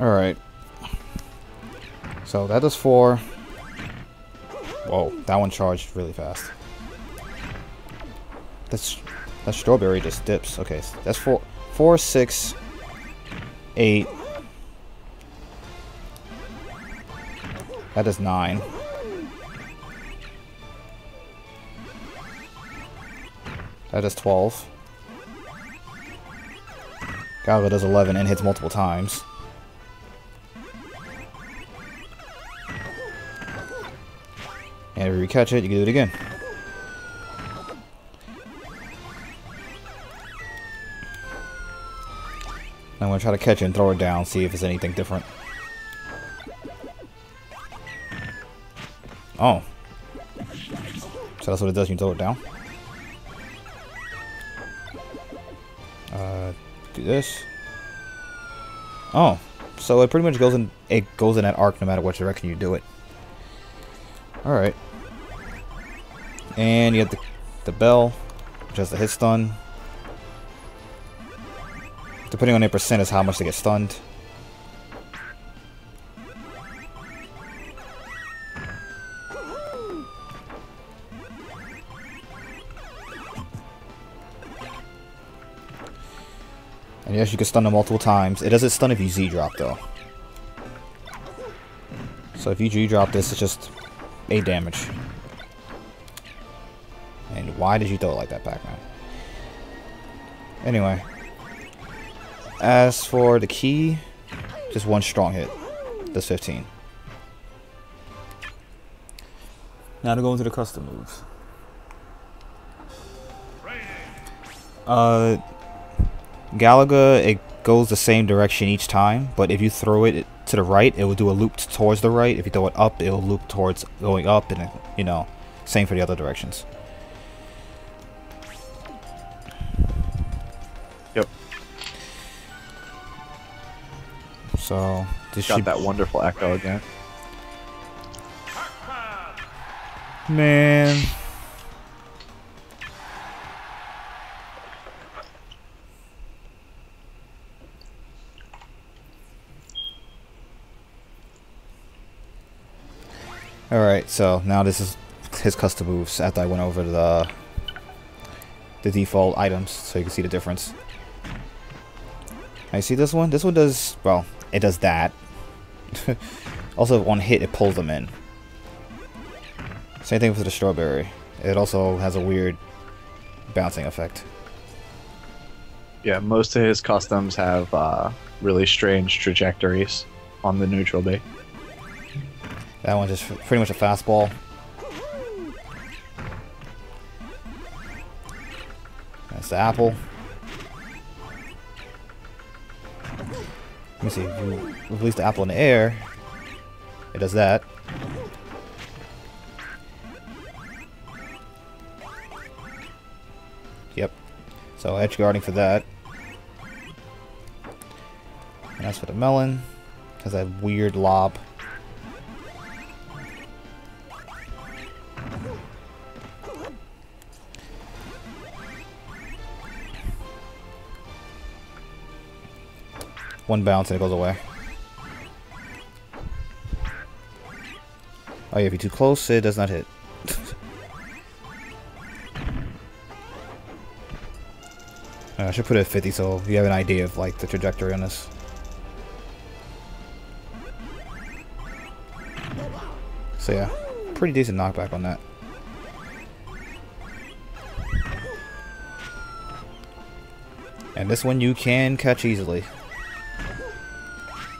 Alright. So that does four. Whoa, that one charged really fast. That's that strawberry just dips. Okay, that's four, four, six, eight. That is nine. That is 12. Galaga does 11 and hits multiple times. If you catch it, you can do it again. I'm gonna try to catch it and throw it down, see if it's anything different. Oh. So that's what it does, you throw it down? Uh, do this. Oh. So it pretty much goes in it goes in that arc no matter which direction you do it. Alright. And you have the, the bell, which has the hit stun. Depending on their percent is how much they get stunned. And yes, you can stun them multiple times. It doesn't stun if you Z-drop, though. So if you Z-drop this, it's just 8 damage. Why did you throw it like that, Pac-Man? Anyway. As for the key, just one strong hit. That's 15. Now to go into the custom moves. Uh, Galaga, it goes the same direction each time, but if you throw it to the right, it will do a loop towards the right. If you throw it up, it will loop towards going up, and you know, same for the other directions. So this Got should that wonderful echo again. man. Alright, so now this is his custom moves after I went over the the default items so you can see the difference. I see this one? This one does, well, it does that. also, one hit, it pulls them in. Same thing with the strawberry. It also has a weird bouncing effect. Yeah, most of his customs have uh, really strange trajectories on the neutral B. That one's just pretty much a fastball. That's the apple. Me see, you release the apple in the air, it does that. Yep. So edge guarding for that. And that's for the melon. Has that weird lob. One bounce and it goes away. Oh yeah, if you're too close, it does not hit. Uh, I should put it at 50 so you have an idea of like the trajectory on this. So yeah, pretty decent knockback on that. And this one you can catch easily.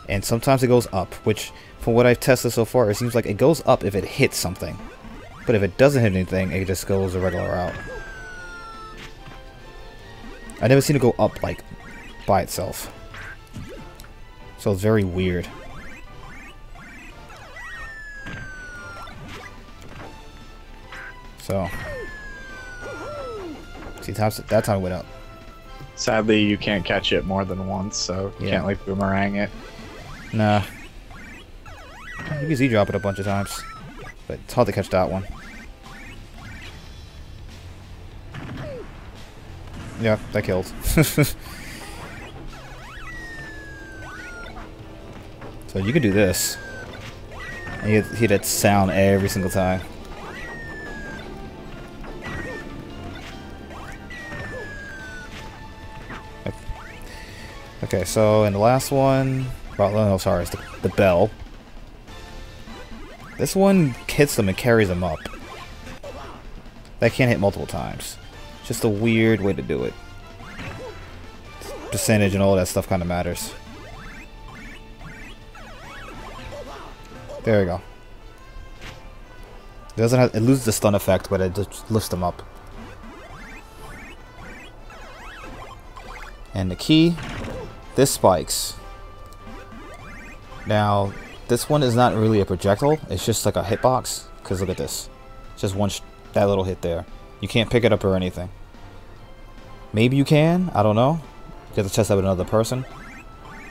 And sometimes it goes up, which from what I've tested so far, it seems like it goes up if it hits something. But if it doesn't hit anything, it just goes a regular route. I never seen it go up, like, by itself. So it's very weird. So. See, that time it went up. Sadly, you can't catch it more than once, so you Yeah. can't like boomerang it. Nah. You can Z-drop it a bunch of times. But it's hard to catch that one. Yeah, that killed. So you could do this. And you hear that sound every single time. Okay, so in the last one, no, oh, sorry, it's the, the bell. This one hits them and carries them up. That can't hit multiple times. Just a weird way to do it. Percentage and all that stuff kind of matters. There we go. It doesn't have, it loses the stun effect, but it just lifts them up. And the key, this spikes. Now, this one is not really a projectile, it's just like a hitbox. Because look at this. just one, that little hit there. You can't pick it up or anything. Maybe you can, I don't know. You have to test that with another person.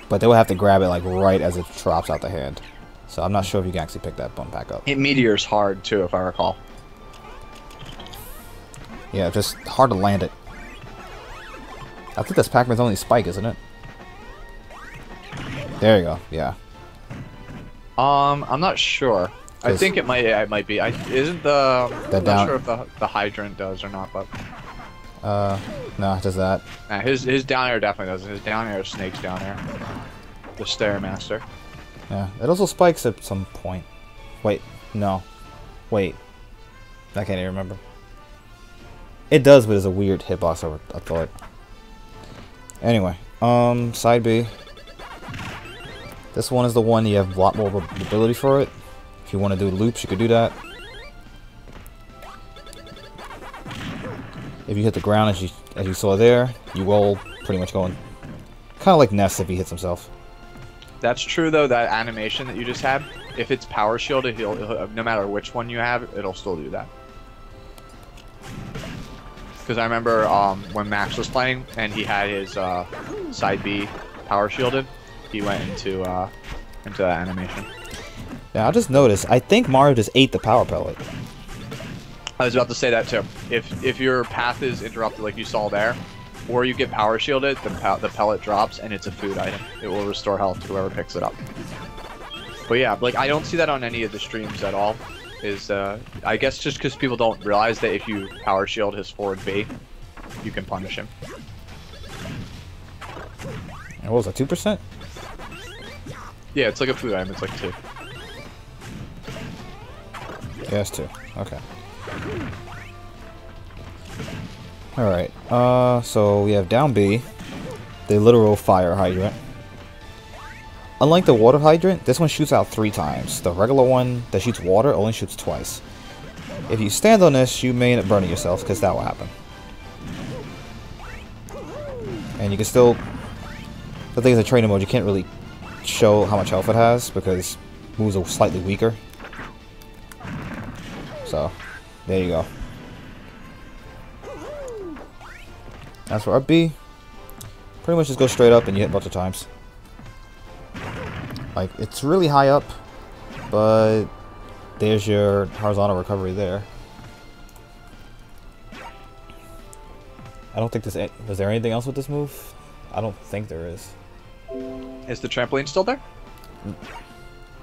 But they will have to grab it like right as it drops out the hand. So I'm not sure if you can actually pick that bump back up. It meteors hard too, if I recall. Yeah, just hard to land it. I think that's Pac-Man's only spike, isn't it? There you go. Yeah. Um, I'm not sure. I think it might. It might be. I isn't the. The I'm down- not sure if the the hydrant does or not, but Uh, no, it does that. nah, his his down air definitely doesn't. His down air is snakes down air. The stairmaster. Yeah, it also spikes at some point. Wait, no. Wait. I can't even remember. It does, but it's a weird hitbox, I I thought. Anyway, um, side B. This one is the one you have a lot more ability for it. If you want to do loops, you could do that. If you hit the ground as you as you saw there, you will pretty much going kind of like Ness if he hits himself. That's true though. That animation that you just had, if it's power shielded, he'll, he'll no matter which one you have, it'll still do that. Because I remember um, when Max was playing and he had his uh, side B power shielded, he went into uh, into that animation. Yeah, I just noticed. I think Mario just ate the power pellet. I was about to say that too. If if your path is interrupted like you saw there, or you get power shielded, the the pellet drops and it's a food item. It will restore health to whoever picks it up. But yeah, like I don't see that on any of the streams at all. Is uh, I guess just because people don't realize that if you power shield his forward B, you can punish him. And what was that, 2%? Yeah, it's like a food item. It's like two. Yeah, it's 2. Okay. Alright, uh, so we have down B, the literal fire hydrant. Unlike the water hydrant, this one shoots out three times. The regular one that shoots water only shoots twice. If you stand on this, you may end up burning yourself, because that will happen. And you can still... The thing is, in training mode, you can't really show how much health it has, because moves are slightly weaker. So, there you go. As for up B, pretty much just go straight up and you hit a bunch of times. Like, it's really high up, but there's your horizontal recovery there. I don't think there's... Was there anything else with this move? I don't think there is. Is the trampoline still there?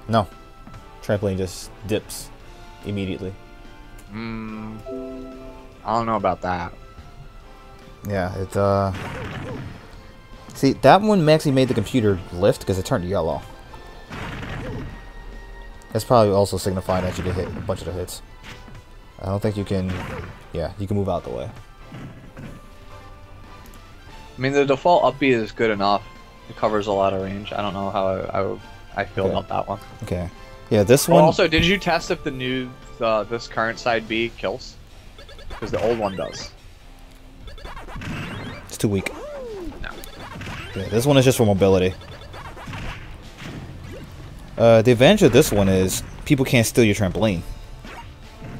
No. Trampoline just dips immediately. Hmm. I don't know about that. Yeah, it, uh... See, that one actually made the computer lift because it turned yellow. That's probably also signifying that you get hit a bunch of the hits. I don't think you can... Yeah, you can move out the way. I mean, the default up B is good enough. It covers a lot of range. I don't know how I, I, I feel Okay. about that one. Okay. Yeah, this Oh, one... also, did you test if the new, uh, this current side B kills? Because the old one does. It's too weak. No. Yeah, this one is just for mobility. Uh, the advantage of this one is people can't steal your trampoline.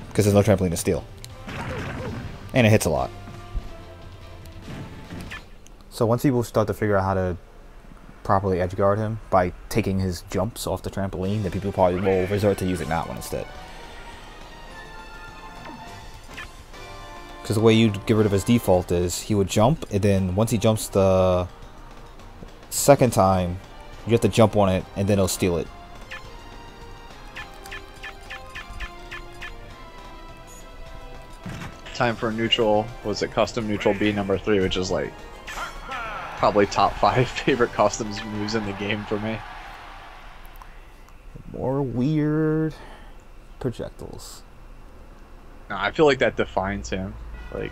Because there's no trampoline to steal. And it hits a lot. So once people start to figure out how to properly edge guard him by taking his jumps off the trampoline, then people probably will resort to using that one instead. Because the way you'd get rid of his default is he would jump, and then once he jumps the second time, You have to jump on it, and then he'll steal it. Time for neutral. Was it custom neutral B number three, which is like probably top five favorite customs moves in the game for me. More weird projectiles. No, I feel like that defines him. Like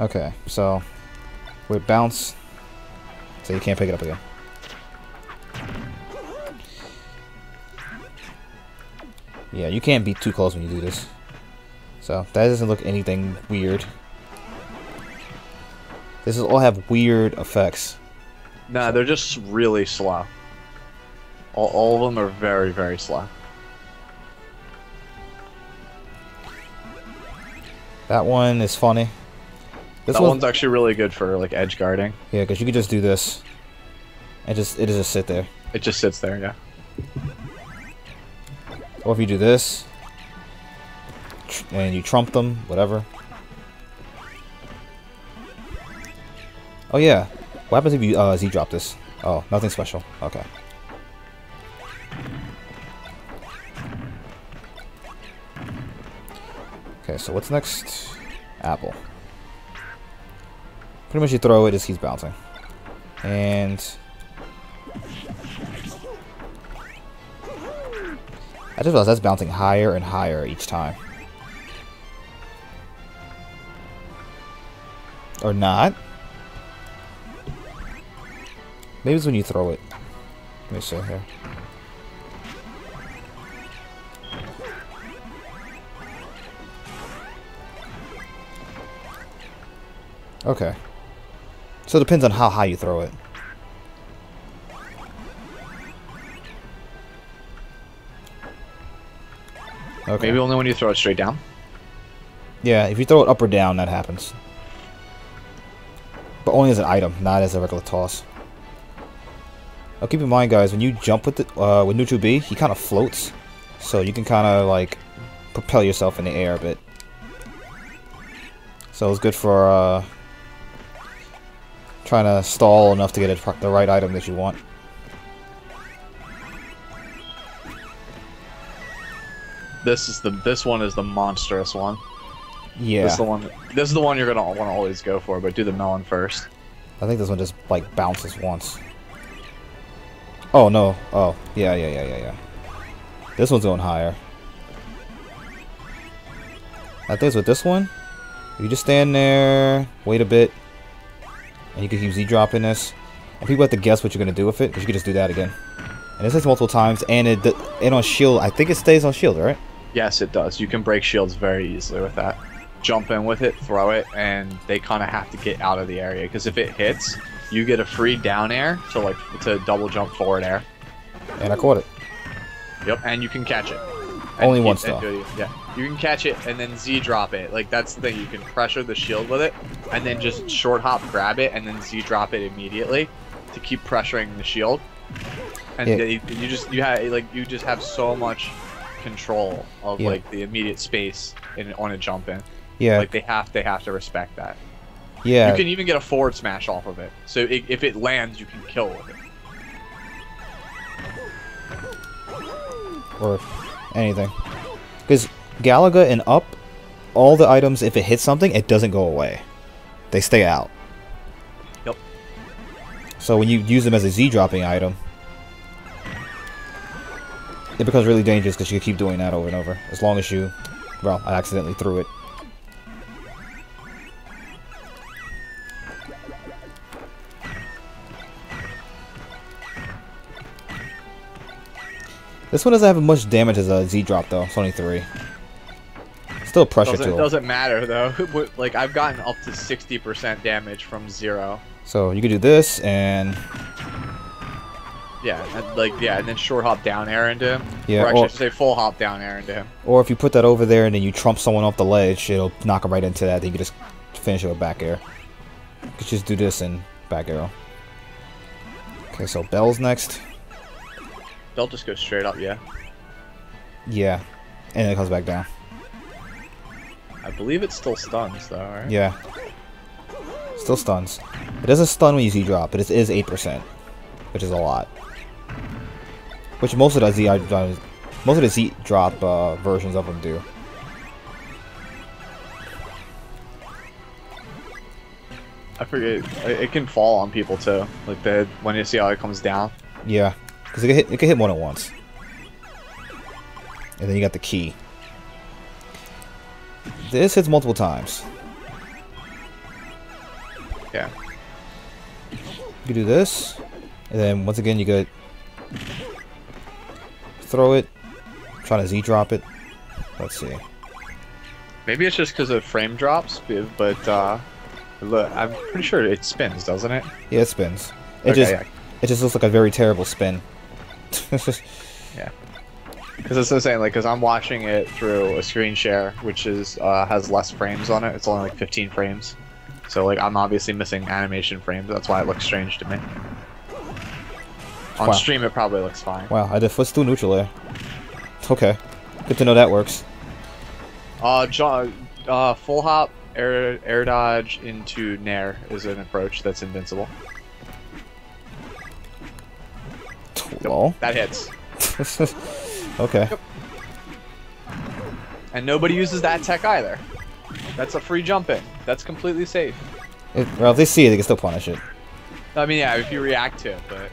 Okay, so with bounce, so you can't pick it up again. Yeah, you can't be too close when you do this. So that doesn't look anything weird. This is all have weird effects. Nah, they're just really slow. All, all of them are very, very slow. That one is funny. This that one, one's actually really good for like edge guarding. yeah, because you could just do this, and just it just sit there. It just sits there, yeah. Or if you do this, and you trump them, whatever. Oh yeah, what happens if you uh, Z drop this? Oh, nothing special. Okay. Okay, so what's next? Apple. Pretty much you throw it as he's bouncing. And... I just realized that's bouncing higher and higher each time. Or not. Maybe it's when you throw it. Let me see here. Okay. So it depends on how high you throw it. Okay. Maybe only when you throw it straight down. Yeah, if you throw it up or down, that happens. But only as an item, not as a regular toss. Now keep in mind, guys, when you jump with the, uh, with Neutral B, he kind of floats. So you can kind of, like, propel yourself in the air a bit. So it's good for, uh, trying to stall enough to get it, the right item that you want. This is the this one is the monstrous one. Yeah. This is the one. This is the one you're gonna want to always go for, but do the melon first. I think this one just, like, bounces once. Oh, no. Oh, yeah, yeah, yeah, yeah, yeah. This one's going higher. I think it's with this one. You just stand there, wait a bit, and you can keep Z-dropping this. And people have to guess what you're going to do with it, because you can just do that again. And this hits multiple times, and it and on shield, I think it stays on shield, right? Yes, it does. You can break shields very easily with that. Jump in with it, throw it, and they kind of have to get out of the area because if it hits, you get a free down air to like to double jump forward air. And I caught it. Yep, and you can catch it. And Only once, though. Yeah, you can catch it and then Z drop it. Like that's the thing. You can pressure the shield with it, and then just short hop grab it, and then Z drop it immediately to keep pressuring the shield. And Yeah. they, you just you have like you just have so much control of Yeah. like the immediate space in on a jump in. Yeah, Like they have they have to respect that. Yeah. You can even get a forward smash off of it. So i if it lands, you can kill with it. or anything. Because Galaga and Up, all the items, if it hits something, it doesn't go away. They stay out. Yep. So when you use them as a Z dropping item, it becomes really dangerous because you keep doing that over and over. As long as you, well, I accidentally threw it. This one doesn't have as much damage as a Z drop though. It's only three. Still pressure Doesn't, to it doesn't matter though. Like I've gotten up to 60% damage from zero. So you can do this and Yeah, and, like yeah, and then short hop down air into him. Yeah, or actually, or- I should say full hop down air into him. Or if you put that over there and then you trump someone off the ledge, it'll knock them right into that. Then you can just finish it with back air. You could just do this and back arrow. Okay, so Bell's next. They'll just go straight up. Yeah, Yeah. And it comes back down. I believe it still stuns though. Right? Yeah. Still stuns. It doesn't stun when you Z drop, but it is 8%. which is a lot. Which most of the Z uh, most of the Z drop uh, versions of them do. I forget. It it can fall on people too. Like the when you see how it comes down. Yeah, because it can hit it can hit more than once. And then you got the key. This hits multiple times. Yeah. You do this, and then once again you could throw it, try to Z drop it. Let's see. Maybe it's just because of frame drops, but uh, look, I'm pretty sure it spins, doesn't it? Yeah, it spins. It Okay, just yeah. it just looks like a very terrible spin. Because that's what I'm saying, like, because I'm watching it through a screen share, which is uh, has less frames on it. It's only like 15 frames, so like I'm obviously missing animation frames. That's why it looks strange to me. On Wow. stream, it probably looks fine. wow, I did footstool neutral there. Okay, good to know that works. Uh, John, uh, full hop, air air dodge into nair is an approach that's invincible. Lol. That hits, okay. and nobody uses that tech either. That's a free jump in. That's completely safe. If, well, if they see it, they can still punish it. I mean, yeah, if you react to it, but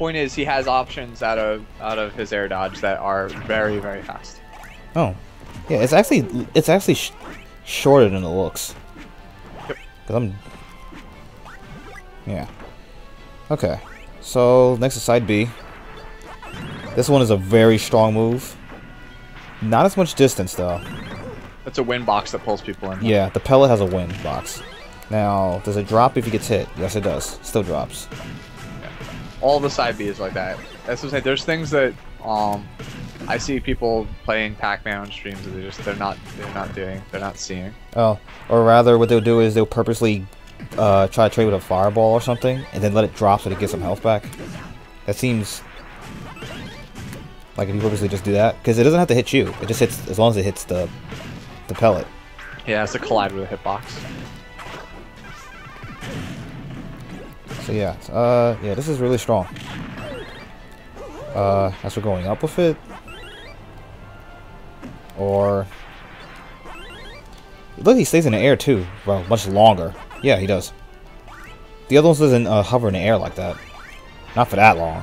point is, he has options out of out of his air dodge that are very very fast. Oh, yeah. It's actually it's actually sh shorter than it looks. Yep. Cause I'm. Yeah. Okay. So next is side B. This one is a very strong move. Not as much distance though. That's a wind box that pulls people in. Yeah, the pellet has a wind box. Now, does it drop if he gets hit? Yes, it does. Still drops. All the side B is like that. That's what I'm saying. There's things that um I see people playing Pac-Man on streams that they just they're not they're not doing they're not seeing. Oh, or rather, what they'll do is they'll purposely uh, try to trade with a fireball or something, and then let it drop so to get some health back. That seems like if you purposely just do that, because it doesn't have to hit you. It just hits as long as it hits the the pellet. Yeah, it has to collide with a hitbox. So yeah, uh, yeah, this is really strong. Uh, as we're going up with it, or look, he stays in the air too. Well, much longer. Yeah, he does. The other ones doesn't uh, hover in the air like that. Not for that long.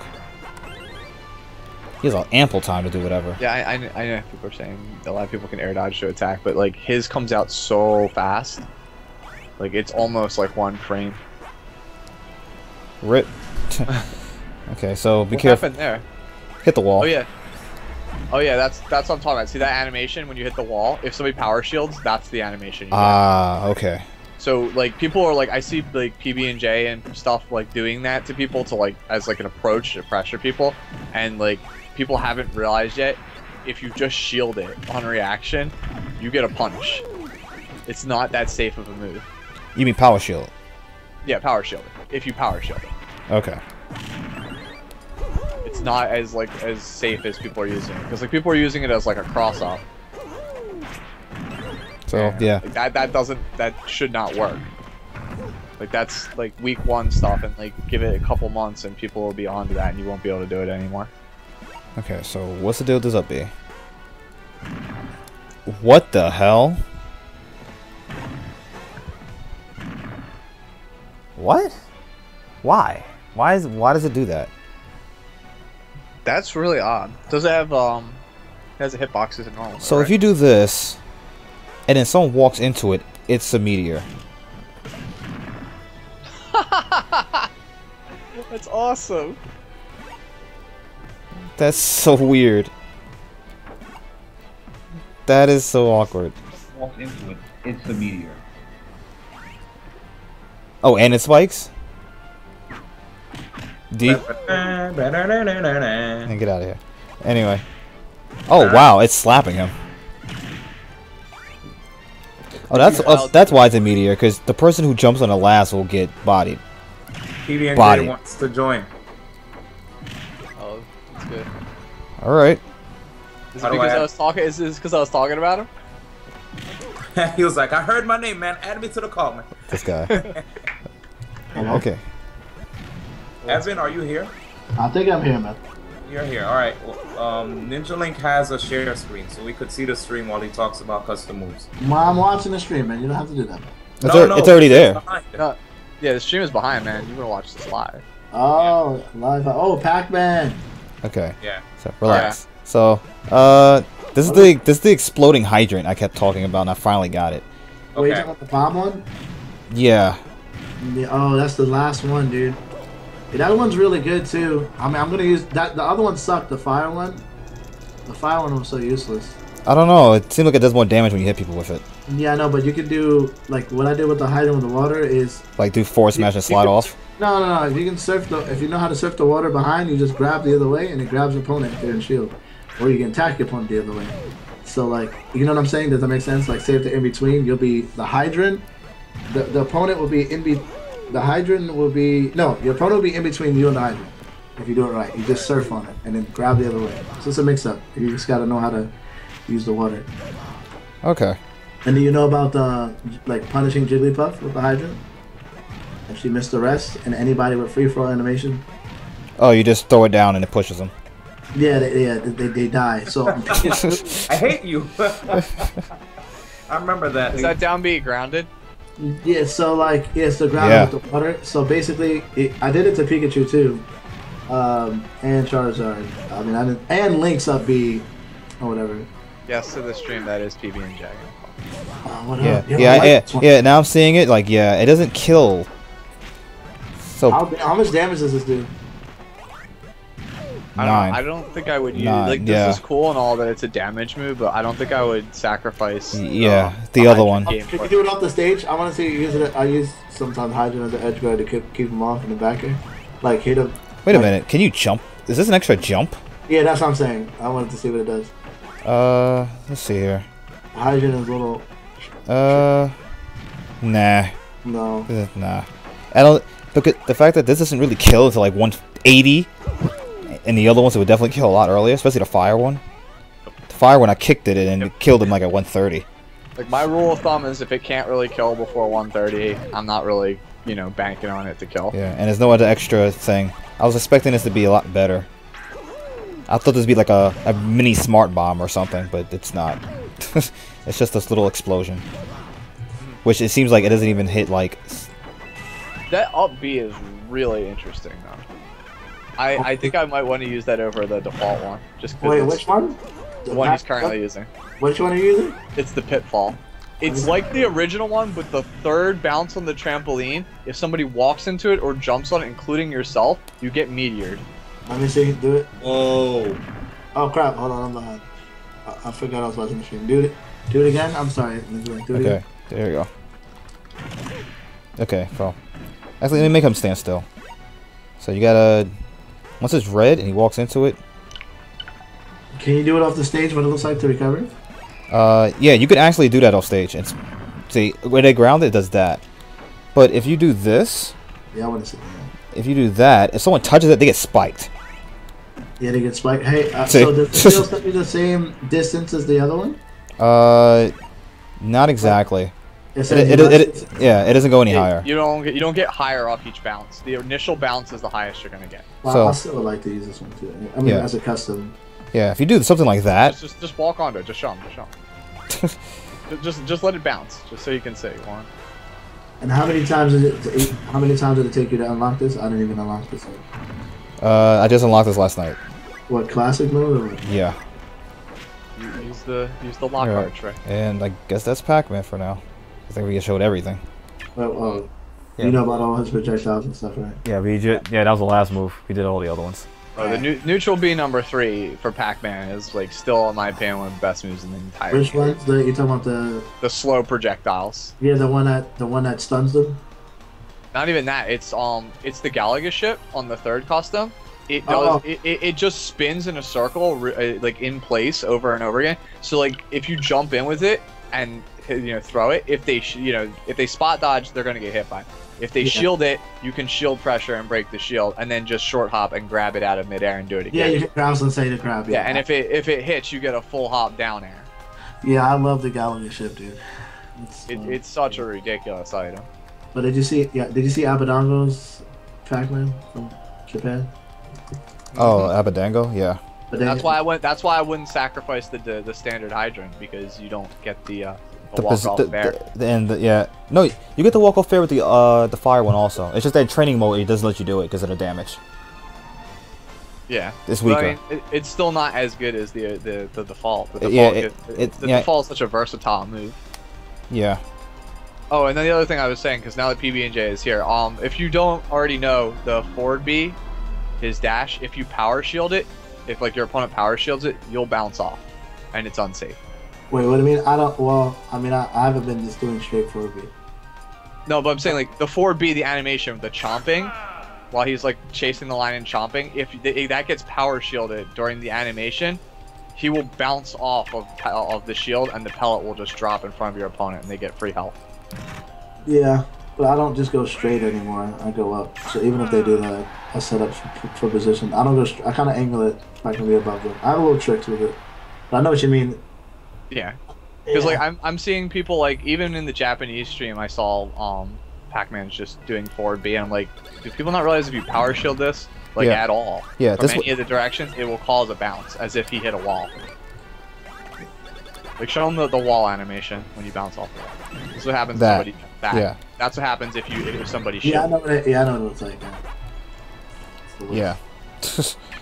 He has uh, ample time to do whatever. Yeah, I, I, I know people are saying a lot of people can air dodge to attack, but like his comes out so fast, like it's almost like one frame. Rip. okay, so be what careful. happened there? Hit the wall. Oh yeah. Oh yeah, that's that's what I'm talking about. See that animation when you hit the wall? If somebody power shields, that's the animation. Ah, okay. So like people are like I see like PB and J and stuff like doing that to people to like as like an approach to pressure people, and like people haven't realized yet. If you just shield it on reaction, you get a punish. It's not that safe of a move. You mean power shield? Yeah, power shield. If you power shield it, Okay. it's not as like as safe as people are using it because like people are using it as like a cross up. So yeah. Like that that doesn't that should not work. Like that's like week one stuff and like give it a couple months and people will be onto that and you won't be able to do it anymore. Okay, so what's the deal with this up B? What the hell? What? Why? Why is why does it do that? That's really odd. Does it have um it has a hitbox as a normal? So if you do this and then someone walks into it, it's a meteor. That's awesome. That's so weird. That is so awkward. walk into it, it's a meteor. Oh, and it spikes? D And and get out of here. Anyway. Oh wow, it's slapping him. Oh, that's oh, that's why it's a meteor, because the person who jumps on the last will get bodied. PB and Body. Wants to join. Oh, that's good. All right. Is it do I because I, add- was talking? Is this because I was talking about him? he was like, I heard my name, man. Add me to the call, man. This guy. okay. Evan, are you here? I think I'm here, man. You're here. All right. Well, um, NinjaLink has a share screen, so we could see the stream while he talks about custom moves. Well, I'm watching the stream, man. You don't have to do that. It's, al- it's already there. behind. No, yeah, the stream is behind, man. You wanna watch this live? Oh, live. Oh, Pac-Man. Okay. Yeah. So relax. So, uh, this is the this is the exploding hydrant I kept talking about, and I finally got it. Wait, you Okay. talking about the bomb one? Yeah. Yeah, oh, that's the last one, dude. Yeah, that one's really good too. I mean, I'm gonna use that. The other one sucked. The fire one. The fire one was so useless. I don't know. It seems like it does more damage when you hit people with it. Yeah, I know, but you could do like what I did with the hydrant with the water is Like do forward smash and slide off. no, no, no. If you can surf the, if you know how to surf the water behind, you just grab the other way and it grabs your opponent if they're in shield, or you can attack your opponent the other way. So like, you know what I'm saying? Does that make sense? Like, say if they're in between, you'll be the hydrant. The the opponent will be in be, the hydrant will be no, your opponent will be in between you and the hydrant. If you do it right, you just surf on it and then grab the other way. So it's a mix up. You just gotta know how to use the water. Okay. And do you know about uh, like punishing Jigglypuff with the hydrant? If she missed the rest, and anybody with free throw animation, Oh, you just throw it down and it pushes them. yeah, they, yeah, they, they die. So I'm I hate you. I remember that. Is that down B grounded? Yeah, so like yeah, it's the ground Yeah. with the water. So basically, it, I did it to Pikachu too, um, and Charizard. I mean, I didn't, and Link's up B, or whatever. Yes, to the stream that is PB and J. Oh, what Yeah. up? Yo, I Yeah. like Yeah. Yeah. Now I'm seeing it. Like, yeah, it doesn't kill. So How, how much damage does this do? I don't, I don't think I would use Nine, like this yeah. is cool and all that it's a damage move, but I don't think I would sacrifice. Yeah, uh, the other one. game If you do it off the stage, I want to see you use it. I use sometimes hydrant as an edge guard to keep keep them off in the back here, like hit him. Wait a minute. Can you jump? Is this an extra jump? Yeah, that's what I'm saying. I wanted to see what it does. Uh, let's see here. Hydrant is a little Uh, nah. no. Nah. I don't. Look at the fact that this doesn't really kill until like 180, and the other ones it would definitely kill a lot earlier, especially the fire one. The fire one, I kicked it and it killed him like at 130. Like my rule of thumb is if it can't really kill before 130, I'm not really you know banking on it to kill. Yeah, and there's no other extra thing. I was expecting this to be a lot better. I thought this would be like a, a mini smart bomb or something, but it's not. it's just this little explosion. Which it seems like it doesn't even hit like. That up B is really interesting though. I I think I might want to use that over the default one, just Wait, which one? the one he's currently using. Which one are you using? It's the pitfall. It's like the original one, but the third bounce on the trampoline, if somebody walks into it or jumps on it, including yourself, you get meteored. Let me see. Do it. Whoa. Oh crap! Hold on, I'm behind. I, I forgot I was watching the stream. Do it. Do it again. I'm sorry. Do it Okay, again. there you go. Okay, cool. Actually, let me make him stand still. So you gotta. Once it's red and he walks into it, Can you do it off the stage? What it looks like to recover? Uh, yeah, you could actually do that off stage. It's see when they ground it, it does that. But if you do this, Yeah, I want to see that. if you do that, if someone touches it, they get spiked. Yeah, they get spiked. Hey, uh, so does the shield step you the same distance as the other one? Uh, not exactly. It It, it, it, it- yeah, it doesn't go any It- higher. You don't get you don't get higher off each bounce. The initial bounce is the highest you're gonna get. Well, so- I still would like to use this one too. I mean, Yeah. as a custom. Yeah, if you do something like that, Just, just just walk onto it. Just show him. Just show him. Just just let it bounce, just so you can see. One. And how many times did it? How many times did it take you to unlock this? I didn't even unlock this. uh, I just unlocked this last night. What classic mode or what? Yeah, Use the use the lock Yeah. art trick. and I guess that's Pac-Man for now. I think we just showed everything. Well, oh, Yeah. you know about all his projectiles and stuff, right? Yeah, we ju- yeah, that was the last move. We did all the other ones. Oh, the new, neutral B number three for Pac-Man is like still, in my opinion, one of the best moves in the entire Which game. ones? The you talking about the? The slow projectiles. Yeah, the one that the one that stuns them. Not even that. It's um, it's the Galaga ship on the third custom. It does. Oh. It, it, it just spins in a circle, uh, like in place over and over again. So like, if you jump in with it and you know throw it, if they sh- you know if they spot dodge, they're gonna get hit by. it. If they Yeah. shield it, you can shield pressure and break the shield, and then just short hop and grab it out of midair and do it again. Yeah, you can grab and say the crab. Yeah, and if it if it hits, you get a full hop down air. yeah, I love the Galaga ship, dude. It's, It, um, it's such a ridiculous item. But did you see? Yeah, did you see Abadango's Pac-Man? From, Japan. Oh, Abadango? Yeah. But then That's why I went. That's why I wouldn't sacrifice the the, the standard hydrant because you don't get the uh, the, the, the- and the, yeah. No, you get the walk off fair with the uh the fire one also. It's just that training mode it doesn't let you do it because of the damage. Yeah, It's But, I weaker. mean, it, it's still not as good as the the, the default. The default, Yeah, it- is- it- the yeah. default is such a versatile move. Yeah. Oh, and then the other thing I was saying, because now that PB and J is here, um, if you don't already know the forward B, his dash, if you power shield it, if like your opponent power shields it, you'll bounce off, and it's unsafe. Wait, what do you mean? I don't. Well, I mean, I, I haven't been just doing straight forward B. No, but I'm saying like the 4B, the animation, the chomping, while he's like chasing the line and chomping, if th- that gets power shielded during the animation, he will bounce off of of the shield, and the pellet will just drop in front of your opponent, and they get free health. Yeah, but I don't just go straight anymore. I go up. So even if they do that, I set up for, for position. I don't go. I kind of angle it. If I can be above them. I have a little tricks with it. But I know what you mean. Yeah, Because Yeah. like I'm, I'm seeing people like even in the Japanese stream I saw um Pac-Man's just doing forward B and I'm like, do people not realize if you power shield this like Yeah. at all Yeah, from that's any what- of the directions, it will cause a bounce as if he hit a wall. Like show them the, the wall animation when you bounce off the wall. This is what happens That. to somebody that. Yeah. That's what happens if you if somebody Yeah, I know what it, yeah, I know what it's like. It's. Yeah.